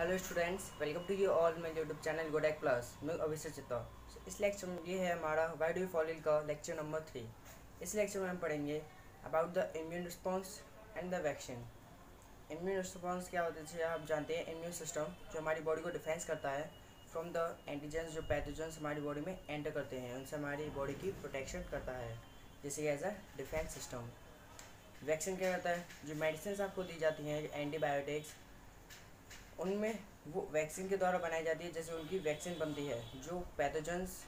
Hello students, welcome to you all my YouTube channel गोडेक plus मैं अभिषेक चित्ता। इस lecture में ये है हमारा वाई डू फॉलिल का लेक्चर नंबर थ्री इस लेक्चर में हम पढ़ेंगे about the immune response and the vaccine immune response क्या होता है आप जानते हैं इम्यून सिस्टम जो हमारी बॉडी को डिफेंस करता है फ्रॉम द एंटीजेंस जो पैथोजेंस हमारी बॉडी में एंटर करते हैं, उनसे हमारी बॉडी की प्रोटेक्शन करता है, जैसे as a defence system vaccine क्या करता है, जो मेडिसिन आपको दी जाती हैं एंटीबायोटिक्स उनमें वो वैक्सीन के द्वारा बनाई जाती है जैसे उनकी वैक्सीन बनती है, जो पैथोजेंस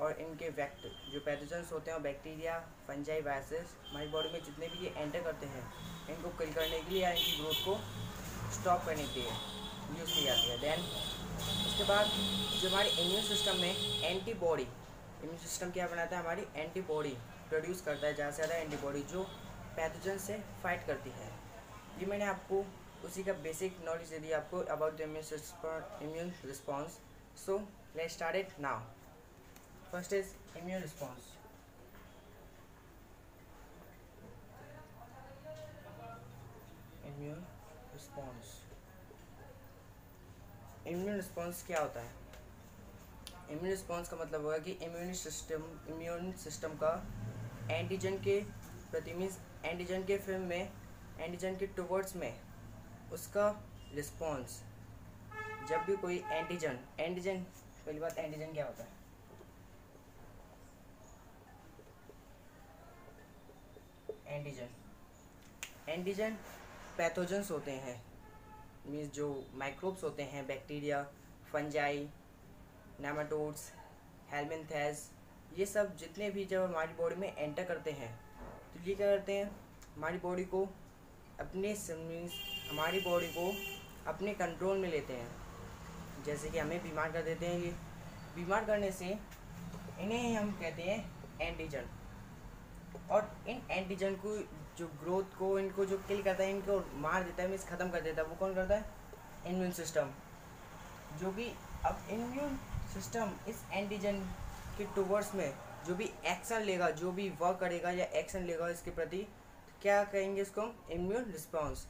और इनके वैक्ट जो पैथोजेंस होते हैं बैक्टीरिया फंजाई वायरसेस हमारी बॉडी में जितने भी ये एंटर करते हैं, इनको किल करने के लिए या इनकी ग्रोथ को स्टॉप करने के लिए यूज़ की जाती है। देन उसके बाद जो हमारे इम्यून सिस्टम में एंटीबॉडी इम्यून सिस्टम क्या बनाता है? हमारी एंटीबॉडी प्रोड्यूस करता है, ज़्यादा से ज़्यादा एंटीबॉडी जो पैथोजन से फाइट करती है। ये मैंने आपको उसी का बेसिक नॉलेज दे दिया आपको about immune response so let start it now first is immune response immune response immune response क्या होता है? इम्यून रिस्पॉन्स का मतलब हुआ कि इम्यून सिस्टम इम्यून सिस्टम का एंटीजन के प्रति मीन्स एंटीजन के फ़िल्म में एंटीजन के टुवर्ड्स में उसका रिस्पॉन्स जब भी कोई एंटीजन एंटीजन पहली बात एंटीजन क्या होता है? एंटीजन एंटीजन पैथोजेंस होते हैं मीन्स जो माइक्रोब्स होते हैं बैक्टीरिया फंजाई नेमाटोड्स हेलमिनथेस ये सब जितने भी जब हमारी बॉडी में एंटर करते हैं तो ये क्या करते हैं? हमारी बॉडी को अपने मीन्स हमारी बॉडी को अपने कंट्रोल में लेते हैं। जैसे कि हमें बीमार कर देते हैं ये। बीमार करने से इन्हें ही हम कहते हैं एंटीजन और इन एंटीजन को जो ग्रोथ को, इनको जो किल करता है, इनको मार देता है मीन्स ख़त्म कर देता है, वो कौन करता है? इम्यून सिस्टम जो कि अब इम्यून सिस्टम इस एंटीजन के टूवर्ड्स में जो भी एक्शन लेगा, जो भी वर्क करेगा या एक्शन लेगा, इसके प्रति क्या कहेंगे इसको? हम इम्यून रिस्पॉन्स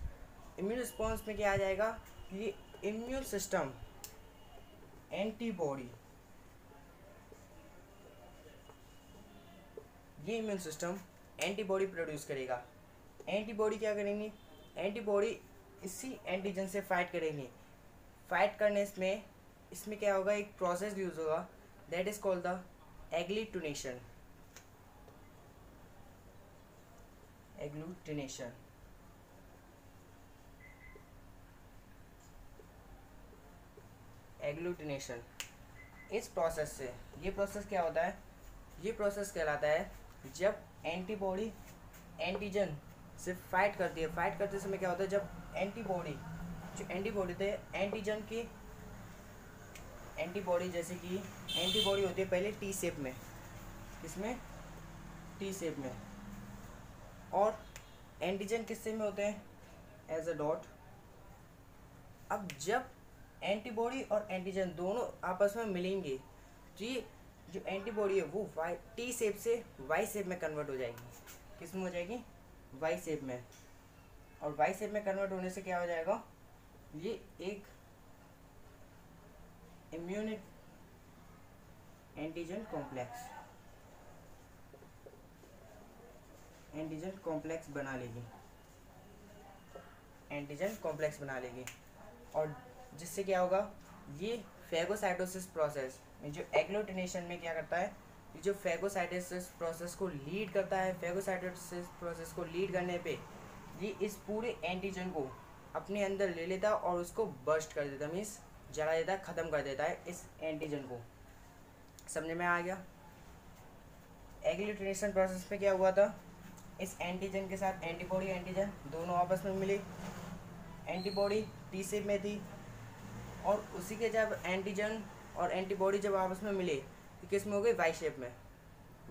इम्यून रिस्पॉन्स में क्या आ जाएगा? ये इम्यून सिस्टम एंटीबॉडी ये इम्यून सिस्टम एंटीबॉडी प्रोड्यूस करेगा. एंटीबॉडी क्या करेंगी? एंटीबॉडी इसी एंटीजन से फाइट करेंगे. फाइट करने में इसमें क्या होगा? एक प्रोसेस यूज़ होगा. That is called the agglutination agglutination. Agglutination. इस प्रोसेस से, ये प्रोसेस क्या होता है? ये प्रोसेस कहलाता है जब एंटीबॉडी एंटीजन से फाइट करती है। फाइट करते समय क्या होता है? जब एंटीबॉडी जो एंटीबॉडी थे एंटीजन की एंटीबॉडी जैसे कि एंटीबॉडी होती है पहले टी शेप में। इसमें टी शेप में। और एंटीजन किससे में होते हैं? एज अ डॉट अब जब एंटीबॉडी और एंटीजन दोनों आपस में मिलेंगे तो ये जो एंटीबॉडी है, वो वाई टी सेप से वाई शेप में कन्वर्ट हो जाएगी। किसमें हो जाएगी? वाई सेप में। और वाई शेप में कन्वर्ट होने से क्या हो जाएगा? ये एक इम्यूनिट एंटीजन कॉम्प्लेक्स एंटीजन कॉम्प्लेक्स बना लेगी। एंटीजन कॉम्प्लेक्स बना लेगी। और जिससे क्या होगा, ये फेगोसाइटोसिस प्रोसेस जो एग्लोटिनेशन में क्या करता है, ये जो फेगोसाइटोसिस प्रोसेस को लीड करता है फेगोसाइटोसिस प्रोसेस को लीड करने पे, ये इस पूरे एंटीजन को अपने अंदर ले लेता और उसको बर्स्ट कर देता मीन्स जला देता, ख़त्म कर देता है इस एंटीजन को। समझ में आ गया? एग्लूटिनेशन प्रोसेस में क्या हुआ था? इस एंटीजन के साथ एंटीबॉडी एंटीजन दोनों आपस में मिले। एंटीबॉडी टी सेप में थी और उसी के जब एंटीजन और एंटीबॉडी जब आपस में मिले तो किसमें हो गई? वाई शेप में।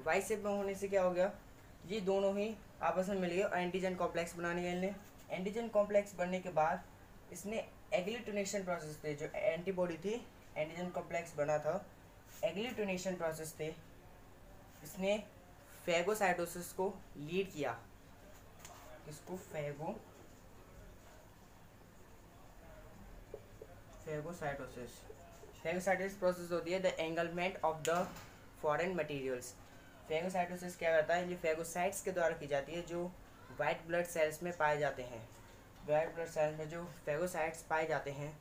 वाई शेप में होने से क्या हो गया? ये दोनों ही आपस में मिल गए और एंटीजन कॉम्प्लेक्स बनाने के लिए एंटीजन कॉम्प्लेक्स बनने के बाद इसने एग्लिटोनेशन प्रोसेस थे जो एंटीबॉडी थी एंटीजन कॉम्प्लेक्स बना था एग्लिटोनेशन प्रोसेस थे इसने फेगोसाइटोसिस को लीड किया। इसको फेगो फेगोसाइटोसिस फेगोसाइटोसिस प्रोसेस होती है the engulfment of the foreign materials phagocytosis क्या करता है? ये फेगोसाइट्स के द्वारा की जाती है जो वाइट ब्लड सेल्स में पाए जाते हैं। वाइट ब्लड सेल्स में जो फेगोसाइट्स पाए जाते हैं,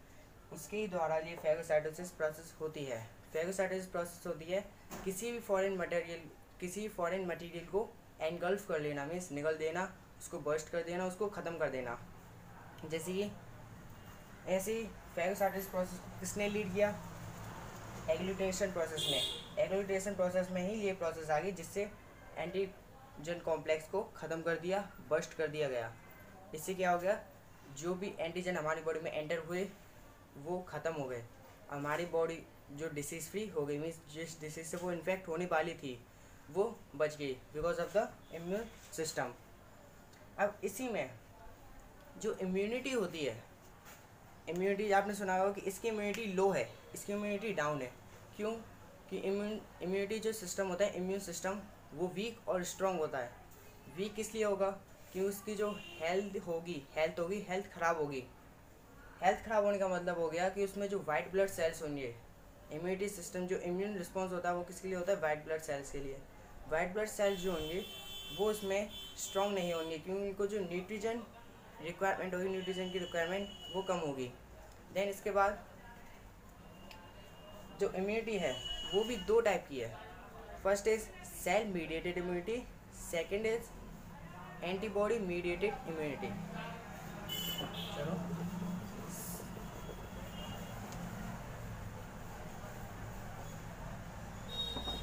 उसके द्वारा ये फेगोसाइटोसिस प्रोसेस होती है। फेगोसाइटोसिस प्रोसेस होती है किसी भी फॉरेन मटेरियल किसी फॉरेन मटेरियल को एनगल्फ कर लेना मीन्स निगल देना, उसको बर्स्ट कर देना, उसको ख़त्म कर देना। जैसे कि ऐसे ही फेगोसाइटोसिस प्रोसेस किसने लीड किया? एग्लूटेशन प्रोसेस में एग्लूटेशन प्रोसेस में ही ये प्रोसेस आ गई, जिससे एंटीजन कॉम्प्लेक्स को ख़त्म कर दिया बर्स्ट कर दिया गया। इससे क्या हो गया? जो भी एंटीजन हमारी बॉडी में एंटर हुए, वो ख़त्म हो गए। हमारी बॉडी जो डिसीज़ फ्री हो गई मीन्स जिस डिसीज़ से वो इन्फेक्ट होने वाली थी वो बच गई because of the immune system अब इसी में जो इम्यूनिटी होती है इम्यूनिटी आपने सुना होगा कि इसकी इम्यूनिटी लो है, इसकी इम्यूनिटी डाउन है। क्यों? कि इम्यून इम्यूनिटी जो सिस्टम होता है इम्यून सिस्टम वो वीक और स्ट्रॉन्ग होता है। वीक इसलिए होगा? कि उसकी जो हेल्थ होगी हेल्थ होगी हेल्थ ख़राब होगी। हेल्थ ख़राब होने का मतलब हो गया कि उसमें जो वाइट ब्लड सेल्स होंगे इम्यूनिटी सिस्टम जो इम्यून रिस्पॉन्स होता है वो किसके लिए होता है? वाइट ब्लड सेल्स के लिए। वाइट ब्लड सेल्स जो होंगे वो उसमें स्ट्रॉन्ग नहीं होंगे क्योंकि उनको जो न्यूट्रिजन रिक्वायरमेंट होगी न्यूट्रिजन की रिक्वायरमेंट वो कम होगी। देन इसके बाद जो इम्यूनिटी है वो भी दो टाइप की है। First is cell mediated immunity second is antibody mediated immunity चलो।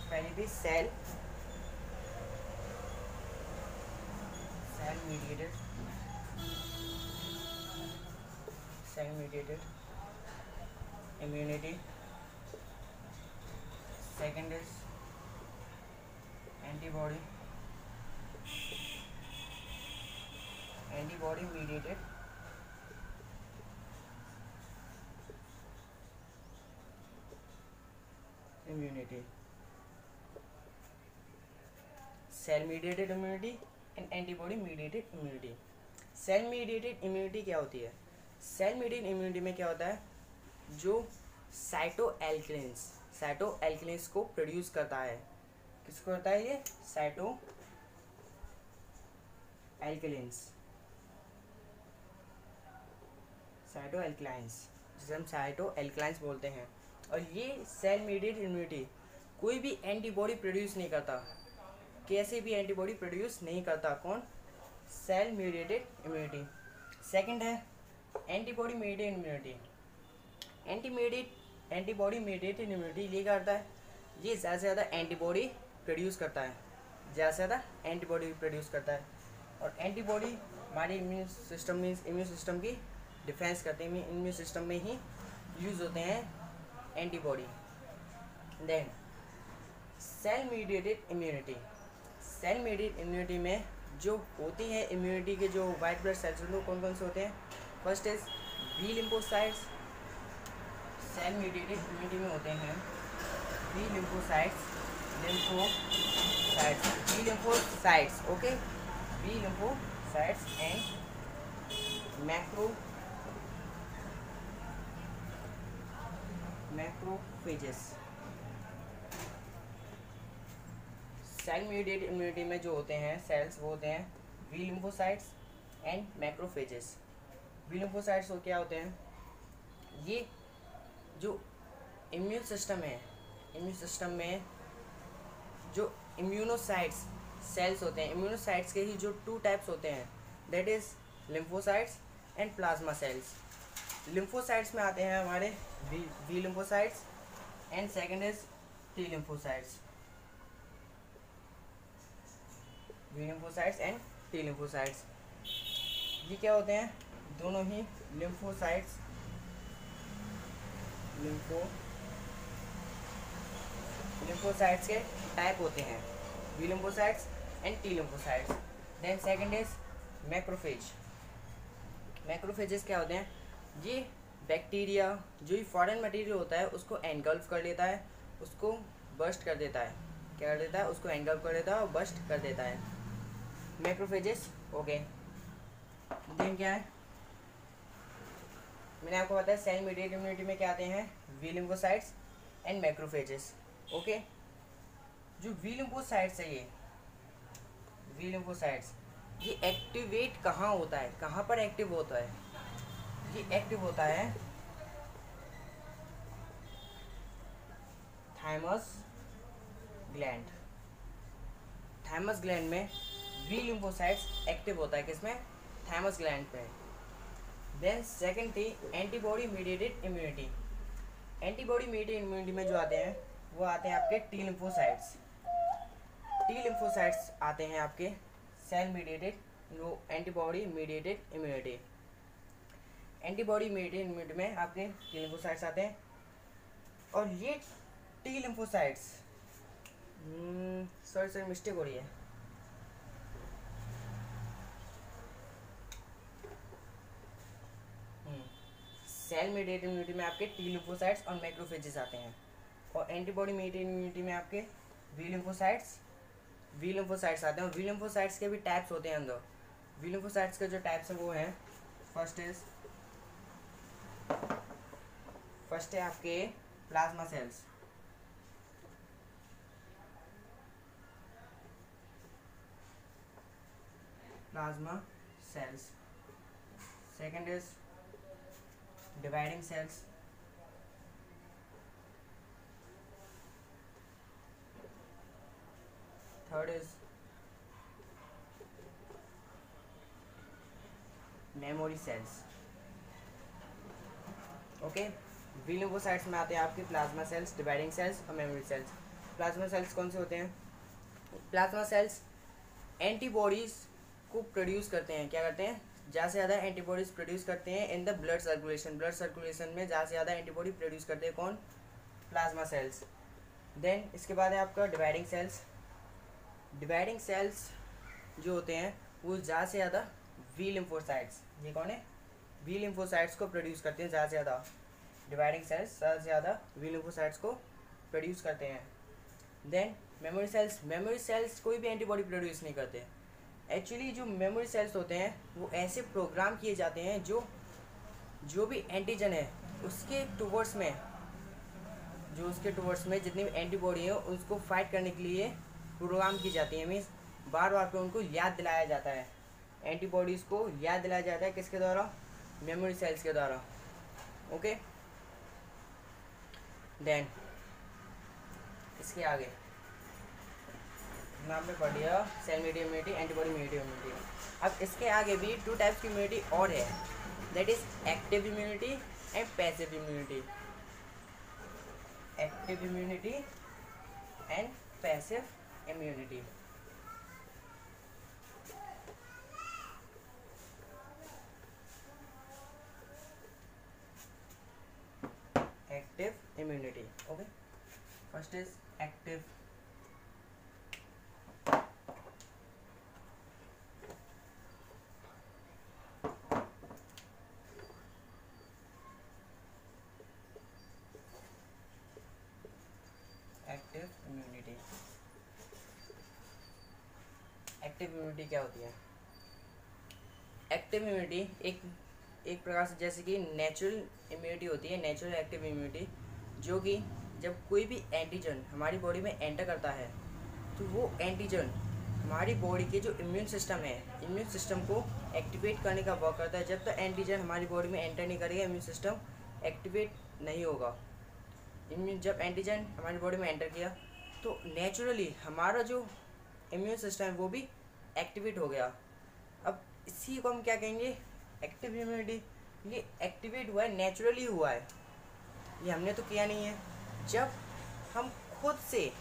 पहली थी cell mediated cell mediated immunity second is antibody antibody mediated immunity cell mediated immunity and antibody mediated immunity. Cell mediated immunity क्या होती है? Cell mediated immunity में क्या होता है? जो साइटो एल्कलिन्स साइटो एल्कलिन्स को प्रोड्यूस करता है। किसको करता है ये? साइटो एल्कलिन्स साइटो एल्कलाइंस जिसे हम साइटो एल्कलाइंस बोलते हैं। और ये सेल मीडिएट इम्यूनिटी कोई भी एंटीबॉडी प्रोड्यूस नहीं करता। कैसे भी एंटीबॉडी प्रोड्यूस नहीं करता, कौन? Cell mediated immunity. सेकंड है, antibody mediated immunity. एंटीमीडिएट antibody mediated immunity ये करता है, ये ज़्यादा से ज़्यादा एंटीबॉडी प्रोड्यूस करता है। ज़्यादा से ज़्यादा एंटीबॉडी प्रोड्यूस करता है। और एंटीबॉडी हमारे इम्यून सिस्टम में, इम्यून सिस्टम की डिफेंस करते हैं, इम्यून सिस्टम में ही यूज़ होते हैं antibody. Then, cell mediated immunity. Cell mediate immunity में जो होती है इम्यूनिटी के जो वाइट ब्लड सेल्स होते हैं कौन कौन से होते हैं? First is B lymphocytes cell mediated immunity में होते हैं B lymphocytes lymphocytes B lymphocytes okay B lymphocytes and macro macrophages cell mediate immunity में जो होते हैं सेल्स वो होते हैं B lymphocytes and macrophages B lymphocytes वो क्या होते हैं? ये जो इम्यून सिस्टम है इम्यून सिस्टम में जो इम्यूनोसाइट्स सेल्स होते हैं इम्यूनोसाइट्स के ही जो टू टाइप्स होते हैं that is lymphocytes and plasma cells lymphocytes में आते हैं हमारे B lymphocytes and second is T lymphocytes B lymphocytes and T lymphocytes ये क्या होते हैं? दोनों ही लिम्फोसाइट्स लिम्फो लिम्फोसाइट्स के टाइप होते हैं। B lymphocytes and T lymphocytes then second is macrophage macrophages क्या होते हैं? ये बैक्टीरिया जो ये फॉरेन मटेरियल होता है, उसको एनगल्फ कर लेता है, उसको बस्ट कर देता है। क्या कर देता है? उसको एनगल्फ कर देता है और बस्ट कर देता है। मैक्रोफेजेस ओके देन क्या है? मैंने आपको बताया सेल मीडिएट इम्यूनिटी में क्या आते हैं? B lymphocytes and macrophages okay जो वी लिम्फोसाइट्स है ये वी लिम्फोसाइट्स ये एक्टिवेट कहाँ होता है? कहाँ पर एक्टिव होता है? ये एक्टिव होता है थाइमस ग्लैंड थाइमस ग्लैंड में वी लिम्फोसाइट्स एक्टिव होता है किसमें? थैमस ग्लैंड पे। देन सेकंड थी antibody mediated immunity antibody mediated immunity में जो आते हैं, वो आते हैं आपके टी लिम्फोसाइट्स टी लिम्फोसाइट्स आते हैं आपके सेल मीडिएटेड वो antibody mediated immunity antibody mediated immunity में आपके टी लिम्फोसाइट्स आते हैं. और ये T lymphocytes sorry sorry mistake हो रही है। सेल मीडिएटेड इम्यूनिटी में आपके टी लिम्फोसाइट्स और मैक्रोफेजेस आते हैं। और एंटीबॉडी मीडिएटेड इम्यूनिटी में आपके वी लिम्फोसाइट्स वी लिम्फोसाइट्स आते हैं। और वी लिम्फोसाइट्स के भी टाइप्स होते हैं अंदर। वी लिम्फोसाइट्स के जो टाइप्स हैं वो हैं फ़र्स्ट इज़ फ़र्स्ट है आपके plasma cells plasma cells second is dividing cells. Third is memory cells. Okay B lymphocytes में आते हैं आपके प्लाज्मा सेल्स डिवाइडिंग सेल्स और मेमोरी सेल्स प्लाज्मा सेल्स कौन से होते हैं? प्लाज्मा सेल्स एंटीबॉडीज को प्रोड्यूस करते हैं. क्या करते हैं? ज़्यादा से ज़्यादा एंटीबॉडीज प्रोड्यूस करते हैं in the blood circulation blood circulation में ज़्यादा से ज़्यादा एंटीबॉडी प्रोड्यूस करते हैं कौन? प्लाज्मा सेल्स देन इसके बाद है आपका डिवाइडिंग सेल्स डिवाइडिंग सेल्स जो होते हैं, वो ज़्यादा से ज़्यादा वी लिम्फोसाइट्स ये कौन है? वी लिम्फोसाइट्स को प्रोड्यूस करते हैं ज़्यादा से ज़्यादा. डिवाइडिंग सेल्स ज़्यादा से ज़्यादा वी लिम्फोसाइट्स को प्रोड्यूस करते हैं. Then memory cells memory cells कोई भी एंटीबॉडी प्रोड्यूस नहीं करते. एक्चुअली जो मेमोरी सेल्स होते हैं, वो ऐसे प्रोग्राम किए जाते हैं जो जो भी एंटीजन है, उसके टूवर्ड्स में, जो उसके टूवर्ड्स में जितनी भी एंटीबॉडी है, उसको फाइट करने के लिए प्रोग्राम की जाती है। मीन्स बार बार पे उनको याद दिलाया जाता है। एंटीबॉडीज़ को याद दिलाया जाता है किसके द्वारा? मेमोरी सेल्स के द्वारा। ओके देन इसके आगे। नाम में पढ़ लिया cell medium immunity antibody medium immunity अब इसके आगे भी टू टाइप्स की इम्यूनिटी और है। That is active immunity and passive immunity active immunity and passive immunity active immunity okay first is active active immunity क्या होती है? एक्टिव इम्यूनिटी एक एक प्रकार से जैसे कि नेचुरल इम्यूनिटी होती है नेचुरल एक्टिव इम्यूनिटी जो कि जब कोई भी एंटीजन हमारी बॉडी में एंटर करता है तो वो एंटीजन हमारी बॉडी के जो इम्यून सिस्टम है इम्यून सिस्टम को एक्टिवेट करने का वर्क करता है। जब तक तो एंटीजन हमारी बॉडी में एंटर नहीं करेगा इम्यून सिस्टम एक्टिवेट नहीं होगा। इम्यून जब एंटीजन हमारी बॉडी में एंटर किया तो नेचुरली हमारा जो इम्यून सिस्टम है, वो भी एक्टिवेट हो गया। अब इसी को हम क्या कहेंगे? एक्टिव इम्यूनिटी ये एक्टिवेट हुआ है नेचुरली हुआ है। ये हमने तो किया नहीं है। जब हम खुद से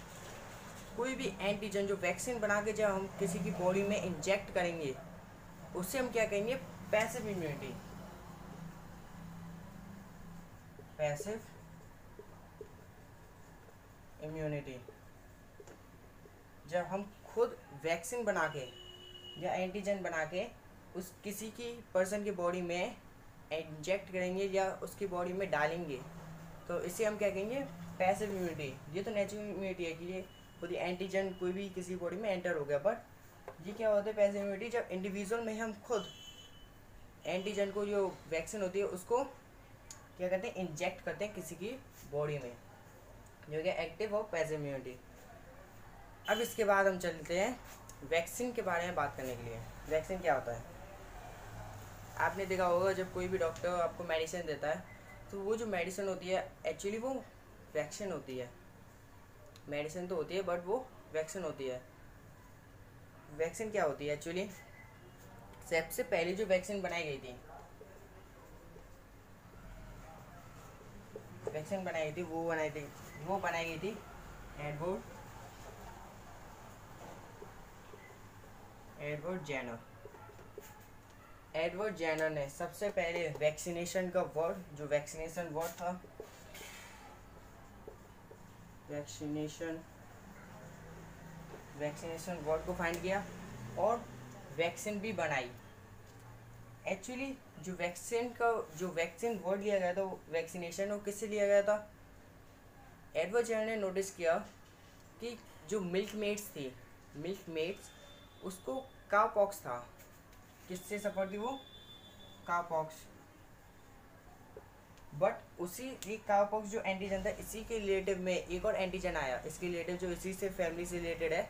कोई भी एंटीजन जो वैक्सीन बना के जब हम किसी की बॉडी में इंजेक्ट करेंगे उससे हम क्या कहेंगे? पैसिव इम्यूनिटी पैसिव इम्यूनिटी जब हम खुद वैक्सीन बना के या एंटीजन बना के उस किसी की पर्सन की बॉडी में इंजेक्ट करेंगे या उसकी बॉडी में डालेंगे। तो इसे हम क्या कहेंगे? पैसिव इम्यूनिटी ये तो नेचुरल इम्यूनिटी है कि ये खुद एंटीजन कोई भी किसी बॉडी में एंटर हो गया। बट ये क्या होता है? पैसिव इम्यूनिटी जब इंडिविजुअल में हम खुद एंटीजन को जो वैक्सीन होती है, उसको क्या करते हैं? इंजेक्ट करते हैं किसी की बॉडी में। जो कि एक्टिव और पैसिव इम्यूनिटी अब इसके बाद हम चलते हैं। वैक्सीन के बारे में बात करने के लिए। वैक्सीन क्या होता है? आपने देखा होगा, जब कोई भी डॉक्टर आपको मेडिसिन देता है तो वो जो मेडिसिन होती है एक्चुअली वो वैक्सीन होती है। मेडिसिन तो होती है बट वो वैक्सीन होती है। वैक्सीन क्या होती है एक्चुअली सबसे पहले जो वैक्सीन बनाई गई थी, वैक्सीन बनाई थी, वो बनाई थी, वो बनाई गई थी Edward Edward Jenner. Edward Jenner ने सबसे पहले वैक्सीनेशन का वर्ड जो वैक्सीनेशन वर्ड था, वैक्सीनेशन वैक्सीनेशन वर्ड को फाइंड किया और वैक्सीन भी बनाई। एक्चुअली जो वैक्सीन का, जो वैक्सीन वर्ड लिया गया था, वो वैक्सीनेशन वो किससे लिया गया था? एडवर्ड जेनर ने नोटिस किया कि जो मिल्क मेड्स थी मिल्क मेड्स उसको कापॉक्स था। किससे सफ़र थी वो? कापॉक्स बट उसी एक कापॉक्स जो एंटीजन था, इसी के रिलेटिव में एक और एंटीजन आया। इसके रिलेटिव जो इसी से फैमिली से रिलेटेड है,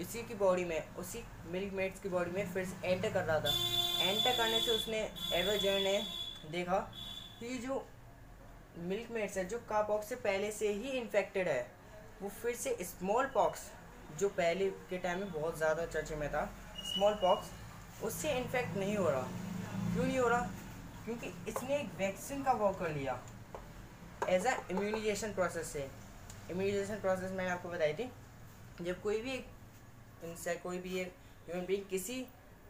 इसी की बॉडी में, उसी मिल्क मेट्स की बॉडी में फिर से एंटर कर रहा था। एंटर करने से उसने एवरजेन ने देखा कि जो मिल्क मेट्स है, जो कापॉक्स से पहले से ही इन्फेक्टेड है, वो फिर से स्मॉल पॉक्स जो पहले के टाइम में बहुत ज़्यादा चर्चे में था स्मॉल पॉक्स उससे इन्फेक्ट नहीं हो रहा। क्यों नहीं हो रहा? क्योंकि इसने एक वैक्सीन का वर्क कर लिया। एज अ इम्यूनाइजेशन प्रोसेस से। इम्यूनाइजेशन प्रोसेस मैंने आपको बताई थी, जब कोई भी एक इनसे कोई भी एक ह्यूमन बींग किसी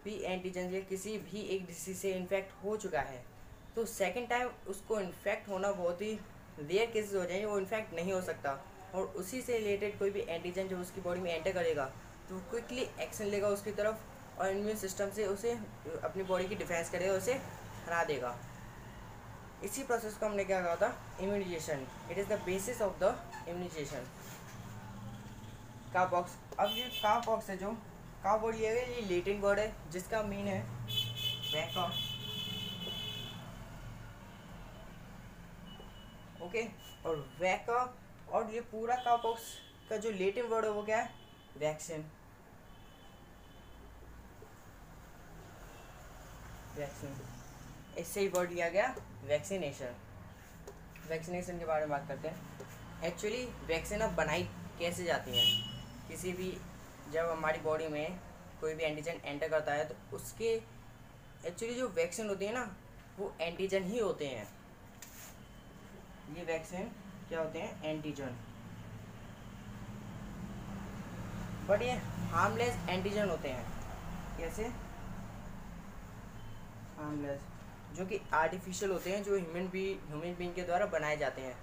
भी एंटीजन या किसी भी एक डिसीज से इन्फेक्ट हो चुका है तो सेकेंड टाइम उसको इन्फेक्ट होना बहुत ही रेयर केसेस हो जाएँगे, वो इन्फेक्ट नहीं हो सकता। और उसी से रिलेटेड कोई भी एंटीजन जो उसकी बॉडी में एंटर करेगा तो क्विकली एक्शन लेगा उसकी तरफ़ और इम्यून सिस्टम से उसे, अपनी बॉडी की डिफेंस करेगा, उसे हरा देगा। इसी प्रोसेस को हमने क्या कहा था? Immunisation it is the basis of the immunisation का बॉक्स अब ये का बॉक्स है जो का वर्ड लिया गया ये लेटिन वर्ड है, जिसका मीन है वैका ओके और वैका और ये पूरा का बॉक्स का जो लेटिव वर्ड है वो क्या है? वैक्सीन वैक्सीन इससे ही वर्ड लिया गया वैक्सीनेशन वैक्सीनेशन के बारे में बात करते हैं। एक्चुअली वैक्सीन अब बनाई कैसे जाती है? किसी भी, जब हमारी बॉडी में कोई भी एंटीजन एंटर करता है तो उसके एक्चुअली जो वैक्सीन होती है ना, वो एंटीजन ही होते हैं। ये वैक्सीन क्या होते हैं? एंटीजन बट ये हार्मलेस एंटीजन होते हैं। कैसे? हार्मलेस जो कि आर्टिफिशियल होते हैं, जो ह्यूमन बी ह्यूमन बींग के द्वारा बनाए जाते हैं।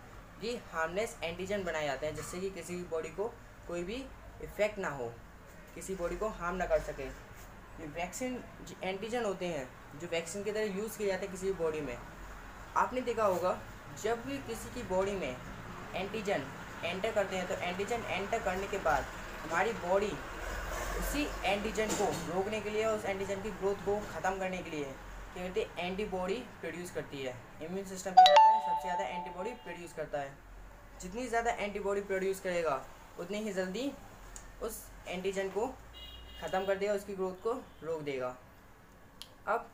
ये हार्मलेस एंटीजन बनाए जाते हैं, जिससे कि किसी भी बॉडी को कोई भी इफ़ेक्ट ना हो। किसी बॉडी को हार्म ना कर सके। ये वैक्सीन एंटीजन होते हैं, जो वैक्सीन की तरह यूज़ किए जाते हैं किसी भी बॉडी में। आपने देखा होगा जब भी किसी की बॉडी में एंटीजन एंटर करते हैं तो एंटीजन एंटर करने के बाद हमारी बॉडी उसी एंटीजन को रोकने के लिए उस एंटीजन की ग्रोथ को ख़त्म करने के लिए क्या कहते हैं एंटीबॉडी प्रोड्यूस करती है। इम्यून सिस्टम क्या करता है, सबसे ज़्यादा एंटीबॉडी प्रोड्यूस करता है। जितनी ज़्यादा एंटीबॉडी प्रोड्यूस करेगा, उतनी ही जल्दी उस एंटीजन को ख़त्म कर देगा, उसकी ग्रोथ को रोक देगा। अब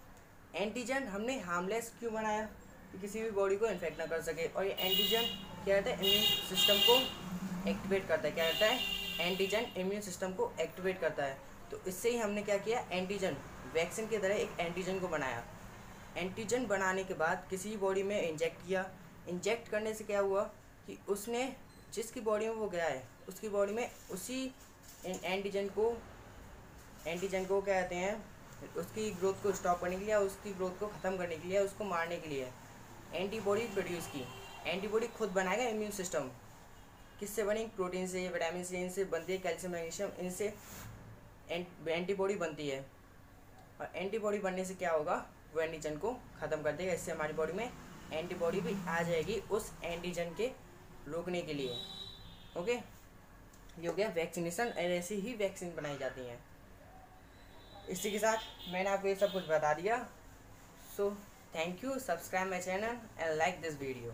एंटीजन हमने हार्मलेस क्यों बनाया? कि किसी भी बॉडी को इन्फेक्ट ना कर सके। और ये एंटीजन क्या कहता है? इम्यून सिस्टम को एक्टिवेट करता है। क्या करता है? एंटीजन इम्यून सिस्टम को एक्टिवेट करता है। तो इससे ही हमने क्या किया? एंटीजन वैक्सीन की तरह एक एंटीजन को बनाया। एंटीजन बनाने के बाद किसी भी बॉडी में इंजेक्ट किया। इंजेक्ट करने से क्या हुआ कि उसने जिसकी बॉडी में वो गया है, उसकी बॉडी में उसी एंटीजन को एंटीजन को क्या कहते हैं, उसकी ग्रोथ को स्टॉप करने के लिए उसकी ग्रोथ को ख़त्म करने के लिए उसको मारने के लिए एंटीबॉडी प्रोड्यूस की। एंटीबॉडी खुद बनाएगा इम्यून सिस्टम। किससे बनी? प्रोटीन से, विटामिन से, इनसे बनती है कैल्शियम, मैग्नीशियम, इनसे एंटीबॉडी बनती है। और एंटीबॉडी बनने से क्या होगा? वो एंटीजन को ख़त्म कर देगा। इससे हमारी बॉडी में एंटीबॉडी भी आ जाएगी उस एंटीजन के रोकने के लिए। ओके? ये हो गया वैक्सीनेशन। और ऐसी ही वैक्सीन बनाई जाती हैं। इसी के साथ मैंने आपको ये सब कुछ बता दिया। सो thank you. Subscribe my channel and like this video